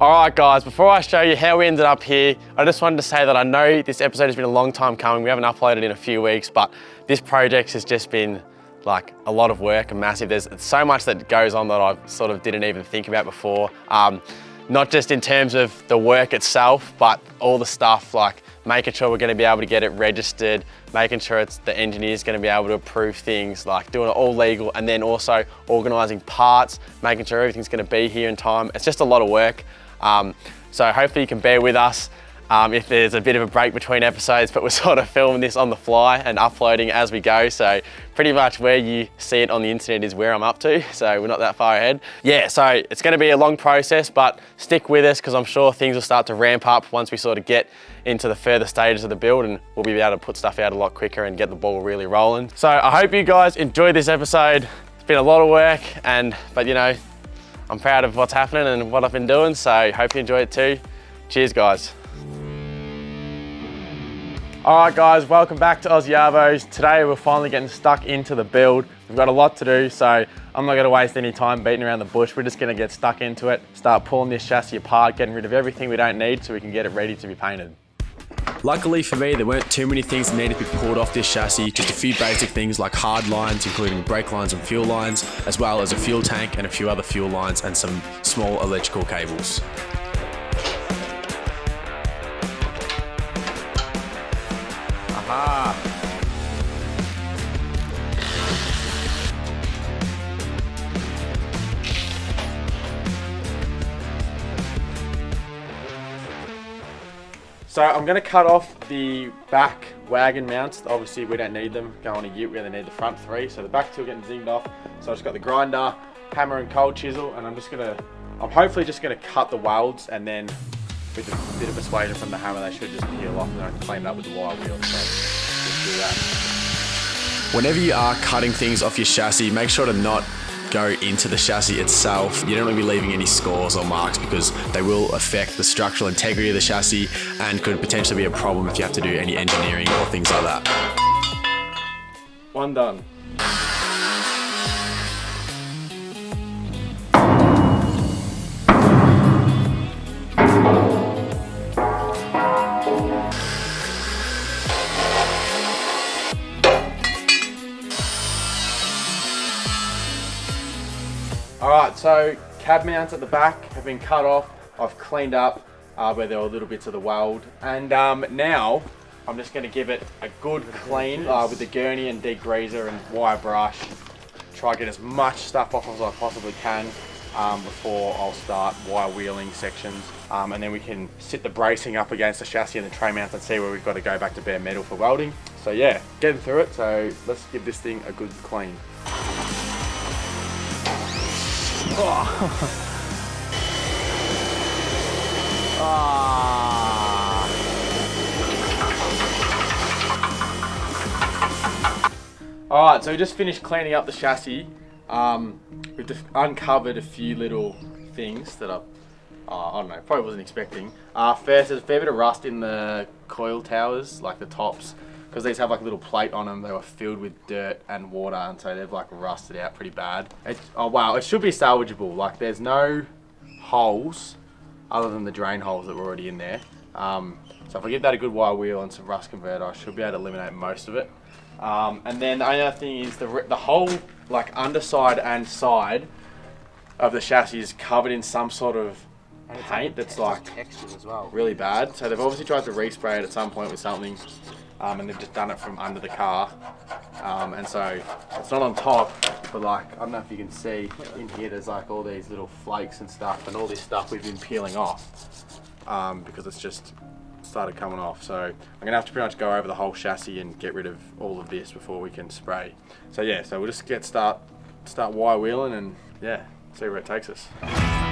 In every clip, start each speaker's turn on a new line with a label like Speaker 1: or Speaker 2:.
Speaker 1: All right, guys, before I show you how we ended up here, I just wanted to say that I know this episode has been a long time coming. We haven't uploaded in a few weeks, but this project has just been like a lot of work and massive. There's so much that goes on that I sort of didn't even think about before. Um, not just in terms of the work itself, but all the stuff like making sure we're gonna be able to get it registered, making sure it's the engineer's gonna be able to approve things, like doing it all legal, and then also organising parts, making sure everything's gonna be here in time. It's just a lot of work. Um, so hopefully you can bear with us um, if there's a bit of a break between episodes, but we're sort of filming this on the fly and uploading as we go. So pretty much where you see it on the internet is where I'm up to. So we're not that far ahead. Yeah, so it's gonna be a long process, but stick with us because I'm sure things will start to ramp up once we sort of get into the further stages of the build and we'll be able to put stuff out a lot quicker and get the ball really rolling. So I hope you guys enjoyed this episode. It's been a lot of work and, but you know, I'm proud of what's happening and what I've been doing, so hope you enjoy it too. Cheers, guys. All right, guys, welcome back to Aussie Arvos. Today, we're finally getting stuck into the build. We've got a lot to do, so I'm not gonna waste any time beating around the bush. We're just gonna get stuck into it, start pulling this chassis apart, getting rid of everything we don't need so we can get it ready to be painted.
Speaker 2: Luckily for me, there weren't too many things that needed to be pulled off this chassis, just a few basic things like hard lines, including brake lines and fuel lines, as well as a fuel tank and a few other fuel lines and some small electrical cables.
Speaker 1: So I'm going to cut off the back wagon mounts. Obviously we don't need them. Go on a ute, we only need the front three. So the back two are getting zinged off. So I've just got the grinder, hammer and cold chisel and I'm just going to, I'm hopefully just going to cut the welds and then with a bit of persuasion from the hammer they should just peel off and then I can clean it up with the wire wheel. So.
Speaker 2: Whenever you are cutting things off your chassis, make sure to not go into the chassis itself. You don't want to be leaving any scores or marks because they will affect the structural integrity of the chassis and could potentially be a problem if you have to do any engineering or things like that.
Speaker 1: One done. All right, so cab mounts at the back have been cut off. I've cleaned up uh, where there were little bits of the weld. And um, now I'm just gonna give it a good clean uh, with the gurney and degreaser and wire brush. Try to get as much stuff off as I possibly can um, before I'll start wire wheeling sections. Um, and then we can sit the bracing up against the chassis and the tray mounts and see where we've got to go back to bare metal for welding. So yeah, getting through it. So let's give this thing a good clean. All right, so we just finished cleaning up the chassis. Um, we've uncovered a few little things that I, uh, I don't know, probably wasn't expecting. Uh, first, there's a fair bit of rust in the coil towers, like the tops, because these have like a little plate on them. They were filled with dirt and water, and so they've like rusted out pretty bad. It, oh wow, it should be salvageable. Like there's no holes other than the drain holes that were already in there. Um, so if I give that a good wire wheel and some rust converter, I should be able to eliminate most of it. Um, and then the other thing is the, the whole like underside and side of the chassis is covered in some sort of paint that's like
Speaker 3: well.
Speaker 1: really bad. So they've obviously tried to respray it at some point with something, um, and they've just done it from under the car. Um, and so it's not on top, but like I don't know if you can see in here. There's like all these little flakes and stuff, and all this stuff we've been peeling off um, because it's just started coming off. So I'm gonna have to pretty much go over the whole chassis and get rid of all of this before we can spray. So yeah, so we'll just get start start wire wheeling and yeah, see where it takes us.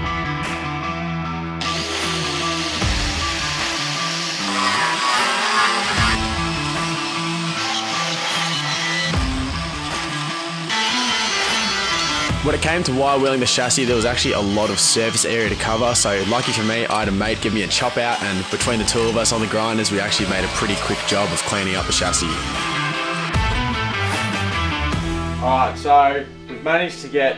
Speaker 2: When it came to wire wheeling the chassis, there was actually a lot of surface area to cover. So lucky for me, I had a mate give me a chop out, and between the two of us on the grinders, we actually made a pretty quick job of cleaning up the chassis.
Speaker 1: Alright, so we've managed to get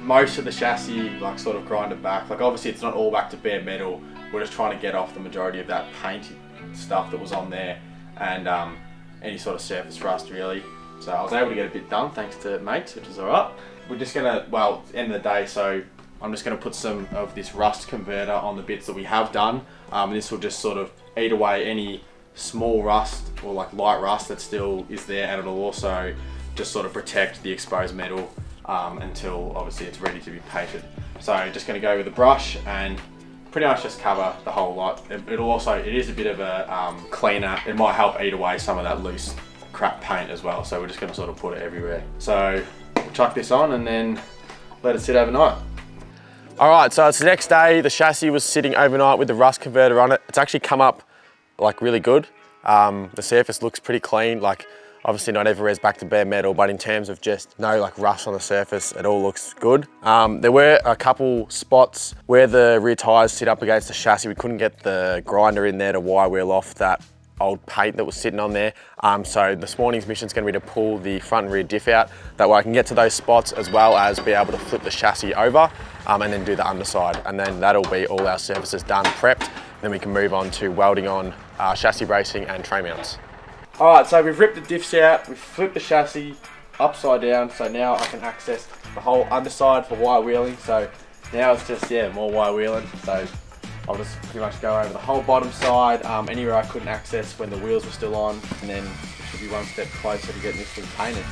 Speaker 1: most of the chassis like sort of grinded back. Like obviously it's not all back to bare metal. We're just trying to get off the majority of that paint stuff that was on there and um, any sort of surface rust really. So I was able to get a bit done thanks to mates, which is all right. We're just gonna, well, end of the day, so I'm just gonna put some of this rust converter on the bits that we have done. Um, this will just sort of eat away any small rust or like light rust that still is there and it'll also just sort of protect the exposed metal um, until obviously it's ready to be painted. So just to go with a brush and pretty much just cover the whole lot. It, will also, it is a bit of a um, cleaner. It might help eat away some of that loose crap paint as well. So we're just to sort of put it everywhere. So chuck this on and then let it sit overnight. All right, so it's the next day. The chassis was sitting overnight with the rust converter on it. It's actually come up like really good. Um, the surface looks pretty clean. Like Obviously not everywhere's back to bare metal, but in terms of just no like rust on the surface, it all looks good. Um, there were a couple spots where the rear tires sit up against the chassis. We couldn't get the grinder in there to wire wheel off that old paint that was sitting on there. Um, so this morning's mission is going to be to pull the front and rear diff out. That way I can get to those spots as well as be able to flip the chassis over um, and then do the underside. And then that'll be all our surfaces done, prepped. Then we can move on to welding on uh, chassis bracing and tray mounts. Alright, so we've ripped the diffs out, we've flipped the chassis upside down, so now I can access the whole underside for wire wheeling. So now it's just, yeah, more wire wheeling. So I'll just pretty much go over the whole bottom side, um, anywhere I couldn't access when the wheels were still on, and then should be one step closer to getting this thing painted.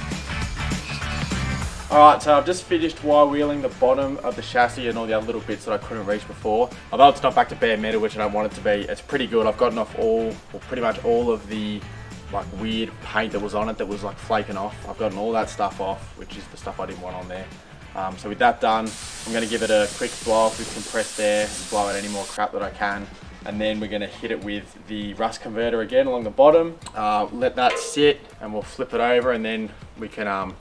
Speaker 1: Alright, so I've just finished wire wheeling the bottom of the chassis and all the other little bits that I couldn't reach before. Although it's not back to bare metal, which I don't want it to be, it's pretty good. I've gotten off all, or pretty much all of the like weird paint that was on it that was like flaking off. I've gotten all that stuff off, which is the stuff I didn't want on there. Um, so with that done, I'm going to give it a quick blow off with compressed air, blow out any more crap that I can. And then we're going to hit it with the rust converter again along the bottom. Uh, let that sit and we'll flip it over and then we can um,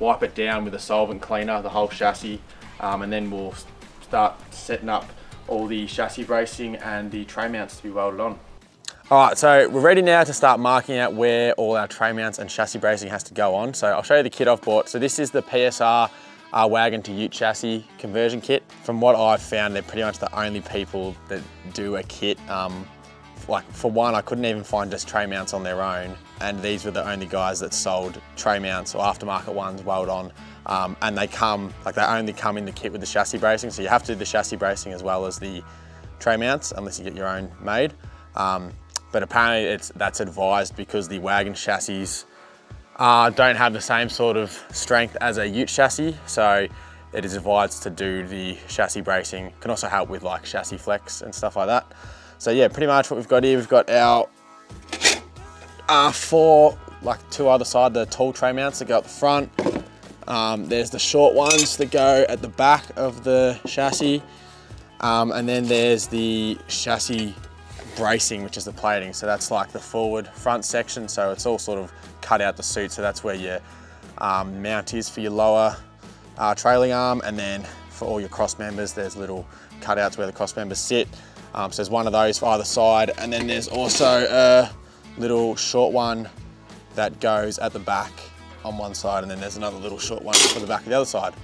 Speaker 1: wipe it down with a solvent cleaner, the whole chassis. Um, and then we'll start setting up all the chassis bracing and the tray mounts to be welded on. All right, so we're ready now to start marking out where all our tray mounts and chassis bracing has to go on. So I'll show you the kit I've bought. So this is the PSR uh, wagon to ute chassis conversion kit. From what I've found, they're pretty much the only people that do a kit. Um, like for one, I couldn't even find just tray mounts on their own. And these were the only guys that sold tray mounts or aftermarket ones weld on. Um, and they come, like they only come in the kit with the chassis bracing. So you have to do the chassis bracing as well as the tray mounts, unless you get your own made. Um, but apparently it's, that's advised because the wagon chassis uh, don't have the same sort of strength as a ute chassis. So it is advised to do the chassis bracing. Can also help with like chassis flex and stuff like that. So yeah, pretty much what we've got here, we've got our uh, four, like two other side, the tall tray mounts that go up the front. Um, there's the short ones that go at the back of the chassis. Um, and then there's the chassis bracing, which is the plating. So that's like the forward front section. So it's all sort of cut out the suit. So that's where your um, mount is for your lower uh, trailing arm. And then for all your cross members, there's little cutouts where the cross members sit. Um, so there's one of those for either side. And then there's also a little short one that goes at the back on one side. And then there's another little short one for the back of the other side.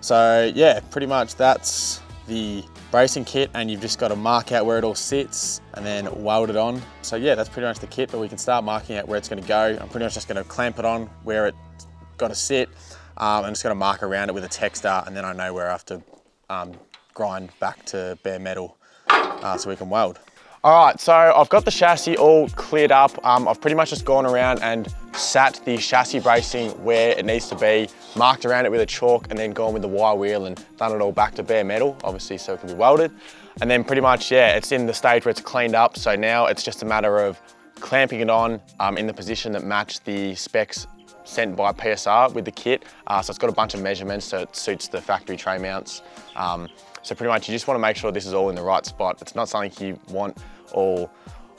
Speaker 1: So yeah, pretty much that's the bracing kit and you've just got to mark out where it all sits and then weld it on. So yeah, that's pretty much the kit, but we can start marking out where it's going to go. I'm pretty much just going to clamp it on where it's got to sit. Um, I'm just going to mark around it with a texta and then I know where I have to um, grind back to bare metal uh, so we can weld. All right, so I've got the chassis all cleared up. Um, I've pretty much just gone around and sat the chassis bracing where it needs to be, marked around it with a chalk and then gone with the wire wheel and done it all back to bare metal, obviously so it can be welded. And then pretty much, yeah, it's in the stage where it's cleaned up. So now it's just a matter of clamping it on um, in the position that matched the specs sent by PSR with the kit. Uh, so it's got a bunch of measurements so it suits the factory tray mounts. Um, so pretty much you just want to make sure this is all in the right spot. It's not something you want all,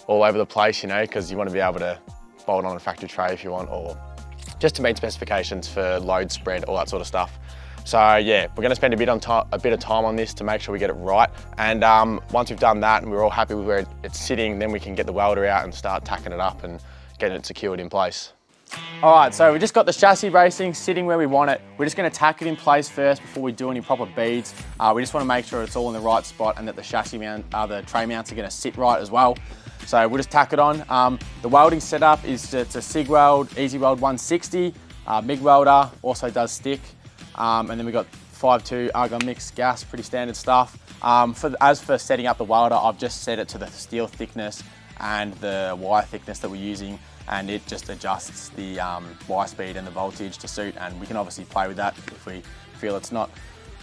Speaker 1: all over the place, you know, because you want to be able to bolt on a factory tray if you want, or just to meet specifications for load spread, all that sort of stuff. So yeah, we're gonna spend a bit, on a bit of time on this to make sure we get it right. And um, once we've done that and we're all happy with where it's sitting, then we can get the welder out and start tacking it up and getting it secured in place. All right, so we just got the chassis bracing sitting where we want it. We're just gonna tack it in place first before we do any proper beads. Uh, we just wanna make sure it's all in the right spot and that the chassis mount, uh, the tray mounts are gonna sit right as well. So we'll just tack it on. Um, the welding setup is it's a Cigweld, Easy Weld 160. Uh, MIG welder also does stick. Um, and then we got 5.2 argon mix gas, pretty standard stuff. Um, for, as for setting up the welder, I've just set it to the steel thickness and the wire thickness that we're using and it just adjusts the um, wire speed and the voltage to suit and we can obviously play with that if we feel it's not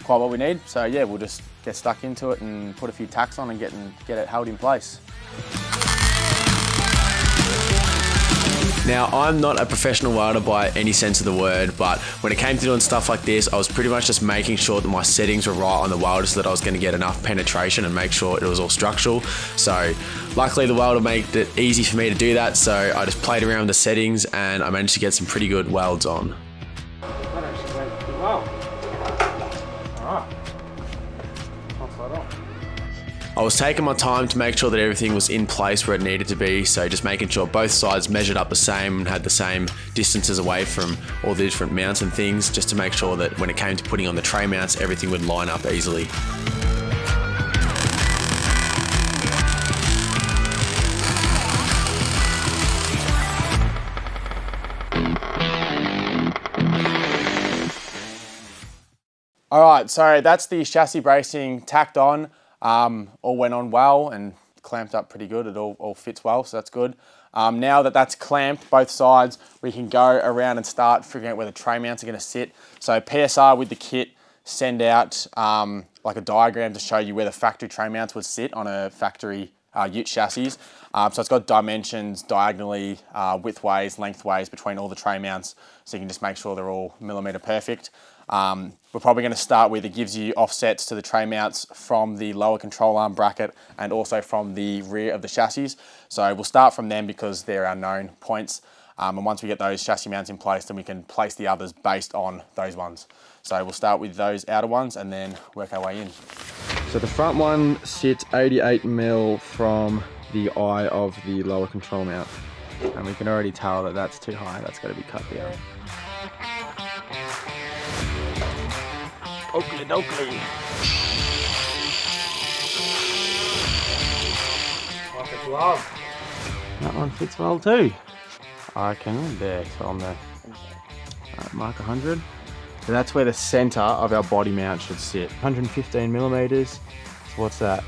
Speaker 1: quite what we need. So yeah, we'll just get stuck into it and put a few tacks on and get, and get it held in place.
Speaker 2: Now, I'm not a professional welder by any sense of the word, but when it came to doing stuff like this, I was pretty much just making sure that my settings were right on the welder so that I was going to get enough penetration and make sure it was all structural. So, luckily, the welder made it easy for me to do that. So, I just played around with the settings and I managed to get some pretty good welds on. I was taking my time to make sure that everything was in place where it needed to be, so just making sure both sides measured up the same and had the same distances away from all the different mounts and things, just to make sure that when it came to putting on the tray mounts, everything would line up easily.
Speaker 1: All right, so that's the chassis bracing tacked on. Um, all went on well and clamped up pretty good. It all, all fits well, so that's good. Um, now that that's clamped, both sides, we can go around and start figuring out where the tray mounts are gonna sit. So PSR with the kit, send out um, like a diagram to show you where the factory tray mounts would sit on a factory uh, ute chassis. Um, so it's got dimensions diagonally, uh, widthways, lengthways between all the tray mounts. So you can just make sure they're all millimeter perfect. Um, we're probably going to start with, it gives you offsets to the tray mounts from the lower control arm bracket and also from the rear of the chassis. So we'll start from them because they're our known points. Um, and once we get those chassis mounts in place, then we can place the others based on those ones. So we'll start with those outer ones and then work our way in.
Speaker 4: So the front one sits 88 mil from the eye of the lower control mount. And we can already tell that that's too high, that's got to be cut down.
Speaker 1: Oakley dokley. Like a glove.
Speaker 4: That one fits well too. I can there, so on the uh, mark 100. So that's where the center of our body mount should sit. 115 millimeters. So what's that?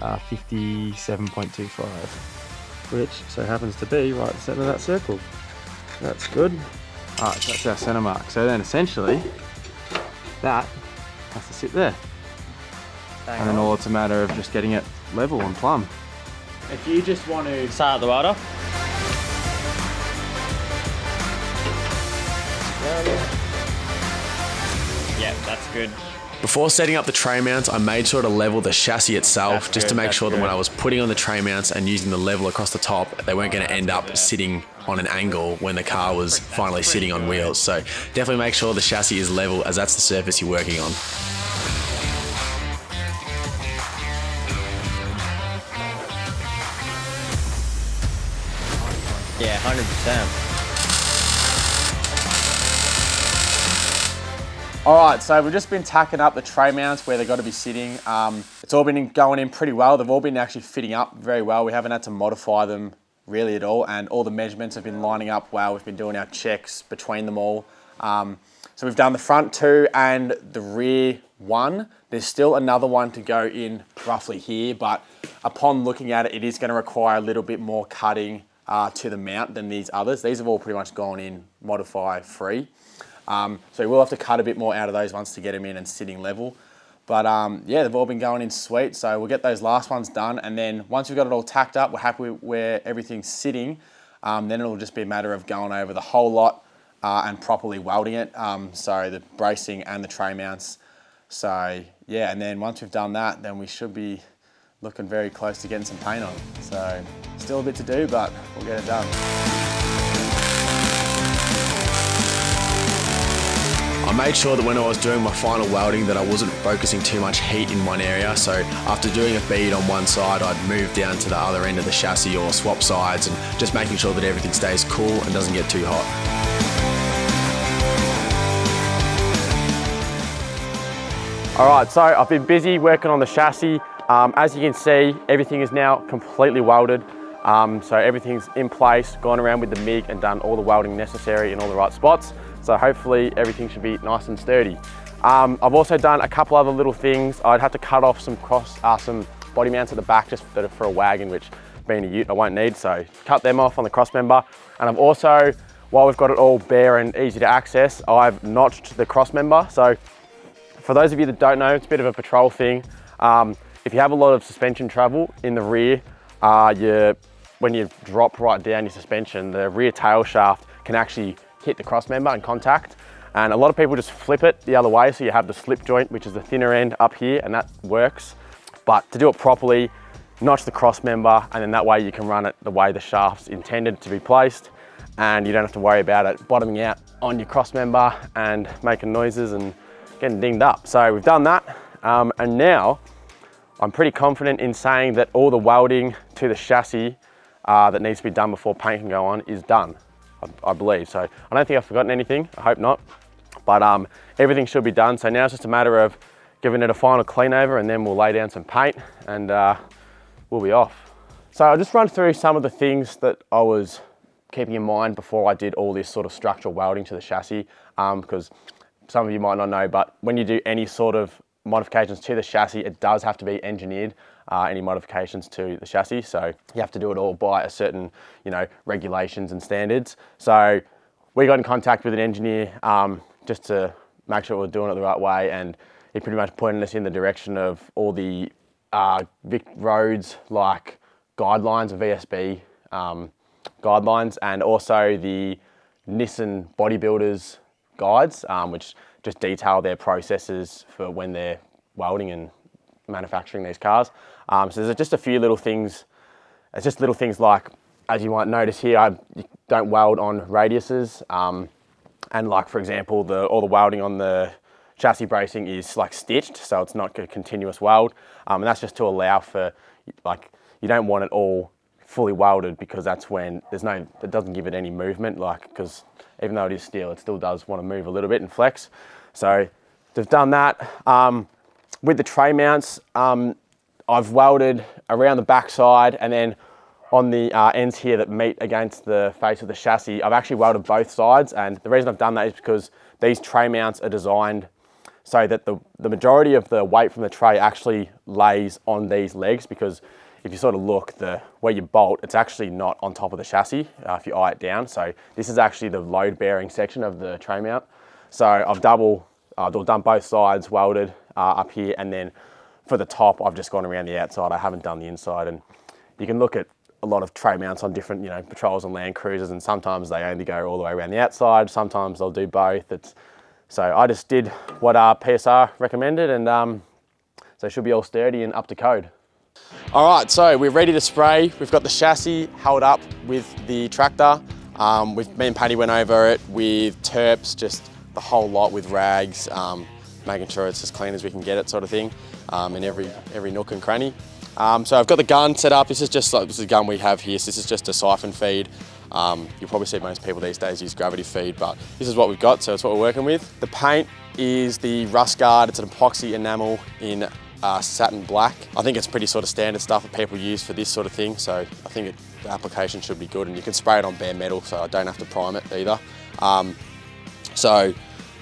Speaker 4: Uh, 57.25. Which so happens to be right at the center of that circle. That's good. Alright, so that's our center mark. So then essentially, that has to sit there. and then all it's a matter of just getting it level and plumb.
Speaker 1: If you just want to
Speaker 5: Start the welder. Yep, that's good.
Speaker 2: Before setting up the tray mounts, I made sure to level the chassis itself
Speaker 1: That's
Speaker 2: just to make
Speaker 1: that's
Speaker 2: sure that when I was putting on the tray mounts and using the level across the top, they weren't going oh, to end up sitting on an angle when the car was finally sitting on wheels. So definitely make sure the chassis is level as that's the surface you're working on.
Speaker 5: Yeah, 100%.
Speaker 1: All right, so we've just been tacking up the tray mounts where they've got to be sitting. Um, it's all been going in pretty well. They've all been actually fitting up very well. We haven't had to modify them really at all, and all the measurements have been lining up well. We've been doing our checks between them all. Um, so we've done the front two and the rear one. There's still another one to go in roughly here, but upon looking at it, it is going to require a little bit more cutting uh, to the mount than these others. These have all pretty much gone in modify free. Um, so we'll have to cut a bit more out of those ones to get them in and sitting level. But um, yeah, they've all been going in sweet. So we'll get those last ones done. And then once we've got it all tacked up, we're happy where everything's sitting. Um, then it'll just be a matter of going over the whole lot uh, and properly welding it. Um, so the bracing and the tray mounts. So yeah, and then once we've done that, then we should be looking very close to getting some paint on. So still a bit to do, but we'll get it done.
Speaker 2: Made sure that when I was doing my final welding that I wasn't focusing too much heat in one area. So after doing a bead on one side, I'd move down to the other end of the chassis or swap sides and just making sure that everything stays cool and doesn't get too hot.
Speaker 1: All right, so I've been busy working on the chassis. Um, as you can see, everything is now completely welded. Um, so everything's in place, gone around with the MIG and done all the welding necessary in all the right spots. So hopefully everything should be nice and sturdy. Um, I've also done a couple other little things. I'd have to cut off some cross, uh, some body mounts at the back just are for a wagon, which being a ute I won't need. So cut them off on the cross member. And I've also, while we've got it all bare and easy to access, I've notched the cross member. So for those of you that don't know, it's a bit of a patrol thing. Um, if you have a lot of suspension travel in the rear, uh, you, when you drop right down your suspension, the rear tail shaft can actually hit the cross member and contact. And a lot of people just flip it the other way. So you have the slip joint, which is the thinner end up here, and that works. But to do it properly, notch the cross member, and then that way you can run it the way the shaft's intended to be placed. And you don't have to worry about it bottoming out on your cross member and making noises and getting dinged up. So we've done that. Um, and now I'm pretty confident in saying that all the welding to the chassis uh, that needs to be done before paint can go on is done, I, believe. So I don't think I've forgotten anything, I hope not. But um, everything should be done. So now it's just a matter of giving it a final clean over and then we'll lay down some paint and uh, we'll be off. So I'll just run through some of the things that I was keeping in mind before I did all this sort of structural welding to the chassis because um, some of you might not know, but when you do any sort of modifications to the chassis, it does have to be engineered, uh, any modifications to the chassis. So you have to do it all by a certain, you know, regulations and standards. So we got in contact with an engineer um, just to make sure we're doing it the right way. And he pretty much pointed us in the direction of all the uh, Vic roads like guidelines of VSB um, guidelines and also the Nissan bodybuilders guides, um, which just detail their processes for when they're welding and manufacturing these cars. Um, so there's just a few little things. It's just little things like, as you might notice here, I don't weld on radiuses. Um, and like, for example, the, all the welding on the chassis bracing is like stitched, so it's not a continuous weld. Um, and that's just to allow for, like, you don't want it all fully welded because that's when there's no, it doesn't give it any movement, like, because even though it is steel, it still does want to move a little bit and flex. So they've done that. Um, with the tray mounts, um, I've welded around the backside and then on the uh, ends here that meet against the face of the chassis, I've actually welded both sides. And the reason I've done that is because these tray mounts are designed so that the, the majority of the weight from the tray actually lays on these legs because if you sort of look, the where you bolt, it's actually not on top of the chassis uh, if you eye it down. So this is actually the load bearing section of the tray mount. So I've double, uh, done both sides welded uh, up here and then for the top, I've just gone around the outside. I haven't done the inside and you can look at a lot of tray mounts on different, you know, patrols and Land Cruisers and sometimes they only go all the way around the outside. Sometimes they'll do both. It's, so I just did what our PSR recommended and um, so it should be all sturdy and up to code. All right, so we're ready to spray. We've got the chassis held up with the tractor. Um, with me and Paddy went over it with turps, just the whole lot with rags, um, making sure it's as clean as we can get it sort of thing um, in every, every nook and cranny. Um, so I've got the gun set up. This is just like, this is a gun we have here. So this is just a siphon feed. Um, you'll probably see most people these days use gravity feed, but this is what we've got, so it's what we're working with. The paint is the Rust Guard. It's an epoxy enamel in uh, satin black. I think it's pretty sort of standard stuff that people use for this sort of thing, so I think it, the application should be good and you can spray it on bare metal so I don't have to prime it either. Um, so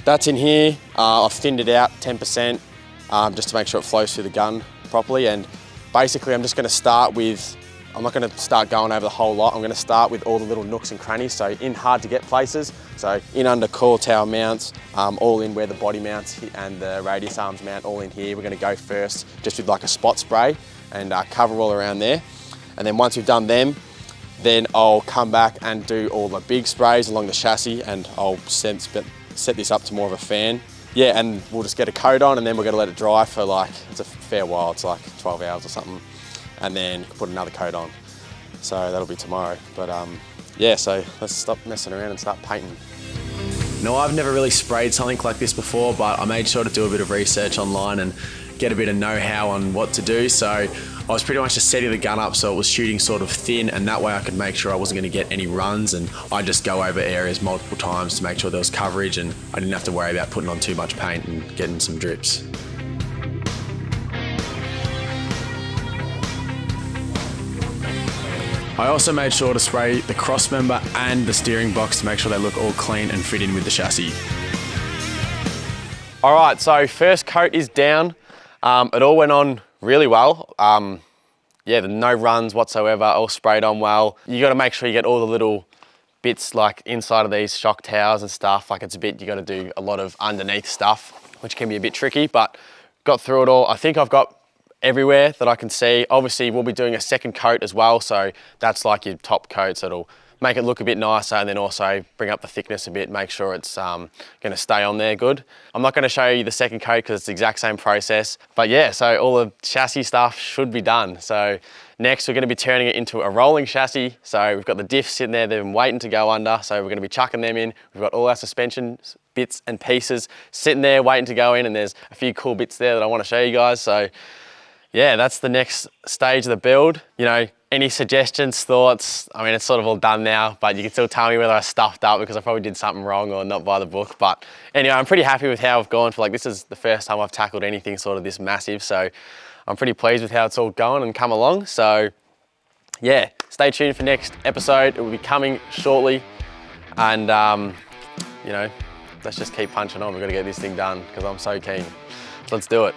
Speaker 1: that's in here. Uh, I've thinned it out 10% um, just to make sure it flows through the gun properly and basically I'm just going to start with I'm not going to start going over the whole lot. I'm going to start with all the little nooks and crannies, so in hard to get places. So in under coil tower mounts, um, all in where the body mounts and the radius arms mount, all in here. We're going to go first just with like a spot spray and uh, cover all around there. And then once we've done them, then I'll come back and do all the big sprays along the chassis and I'll set, set this up to more of a fan. Yeah, and we'll just get a coat on and then we're to let it dry for like, it's a fair while, it's like 12 hours or something and then put another coat on. So that'll be tomorrow. But um, yeah, so let's stop messing around and start painting.
Speaker 2: Now I've never really sprayed something like this before, but I made sure to do a bit of research online and get a bit of know-how on what to do. So I was pretty much just setting the gun up so it was shooting sort of thin and that way I could make sure I wasn't going to get any runs and I'd just go over areas multiple times to make sure there was coverage and I didn't have to worry about putting on too much paint and getting some drips. I also made sure to spray the cross member and the steering box to make sure they look all clean and fit in with the chassis.
Speaker 1: All right, so first coat is down. Um, it all went on really well. Um, yeah, no runs whatsoever, all sprayed on well. You gotta make sure you get all the little bits like inside of these shock towers and stuff. Like it's a bit, you gotta do a lot of underneath stuff, which can be a bit tricky, but got through it all. I think I've got everywhere that I can see. Obviously, we'll be doing a second coat as well, so that's like your top coat, so it'll make it look a bit nicer and then also bring up the thickness a bit, make sure it's um, gonna stay on there good. I'm not gonna show you the second coat because it's the exact same process, but yeah, so all the chassis stuff should be done. So next we're gonna be turning it into a rolling chassis. So we've got the diffs sitting there, they've been waiting to go under, so we're gonna be chucking them in. We've got all our suspension bits and pieces sitting there waiting to go in and there's a few cool bits there that I wanna show you guys. So yeah, that's the next stage of the build. You know, any suggestions, thoughts? I mean, it's sort of all done now, but you can still tell me whether I stuffed up because I probably did something wrong or not by the book. But anyway, I'm pretty happy with how I've gone for like, this is the first time I've tackled anything sort of this massive. So I'm pretty pleased with how it's all going and come along. So yeah, stay tuned for next episode. It will be coming shortly. And um, you know, let's just keep punching on. We've got to get this thing done because I'm so keen. Let's do it.